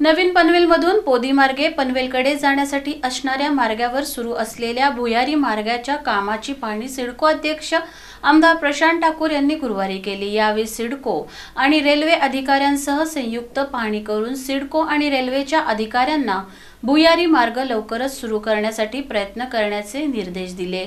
नवीन पनवेलमधून पोदीमार्गे पनवेलकडे जाण्यासाठी असणाऱ्या मार्गावर सुरू असलेल्या भुयारी मार्गाच्या कामाची पाहणी सिडको अध्यक्ष आमदार प्रशांत ठाकूर यांनी गुरुवारी केली. यावेळी सिडको आणि रेल्वे अधिकाऱ्यांसह संयुक्त पाहणी करून सिडको आणि रेल्वेच्या अधिकाऱ्यांना भुयारी मार्ग लवकरच सुरू करण्यासाठी प्रयत्न करण्याचे निर्देश दिले.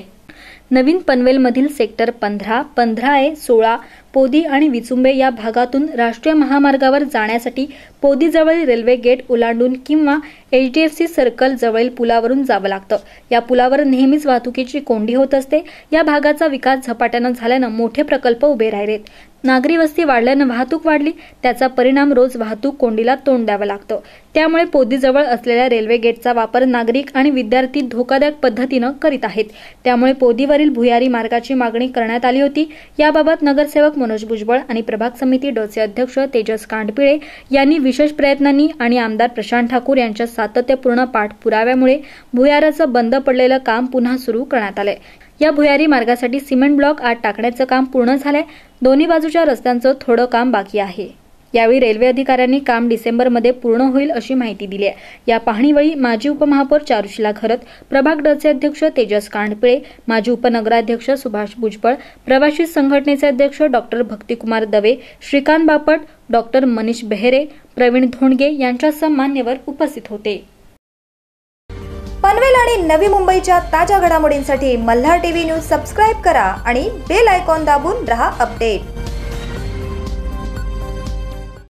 नवीन पनवेलमधील सेक्टर पंधरा पंधरा ए सोळा पोदी आणि विचुंबे या भागातून राष्ट्रीय महामार्गावर जाण्यासाठी पोदीजवळील रेल्वे गेट ओलांडून किंवा एचडीएफसी सर्कल जवळील पुलावरून जावं लागतं. या पुलावर नेहमीच वाहतुकीची कोंडी होत असते. या भागाचा विकास झपाट्यानं झाल्यानं मोठे प्रकल्प उभे राहिलेत. नागरी वस्ती वाढल्यानं वाहतूक वाढली. त्याचा परिणाम रोज वाहतूक कोंडीला तोंड द्यावं लागतं. त्यामुळे पोदीजवळ असलेल्या रेल्वे गेटचा वापर नागरिक आणि विद्यार्थी धोकादायक पद्धतीनं करीत आहेत. त्यामुळे पोदीवरील भुयारी मार्गाची मागणी करण्यात आली होती. याबाबत नगरसेवक मनोज भुजबळ आणि प्रभाग समिती डोचे अध्यक्ष तेजस कांडपिळे यांनी विशेष प्रयत्नांनी आणि आमदार प्रशांत ठाकूर यांच्या सातत्यपूर्ण पाठपुराव्यामुळे भुयाराचं बंद पडलेलं काम पुन्हा सुरू करण्यात आलंय. या भुयारी मार्गासाठी सिमेंट ब्लॉक आत टाकण्याचं काम पूर्ण झालंय. दोन्ही बाजूच्या रस्त्यांचं थोडं काम बाकी आहे. यावेळी रेल्वे अधिकाऱ्यांनी काम डिसेंबरमध्ये पूर्ण होईल अशी माहिती दिली आहे. या पाहणीवेळी माजी उपमहापौर चारुशिला खरत प्रभाग डचे अध्यक्ष तेजस कांडपिळे माजी उपनगराध्यक्ष सुभाष भुजबळ प्रवासी संघटनेचे अध्यक्ष डॉक्टर भक्तिकुमार दवे श्रीकांत बापट डॉक्टर मनीष बेहेरे प्रवीण धोंडगे यांच्यासह मान्यवर उपस्थित होते. पनवेल आणि नवी मुंबईच्या ताज्या घडामोडींसाठी मल्हार टीव्ही न्यूज सबस्क्राईब करा आणि बेल आयकॉन दाबून रहा अपडेट.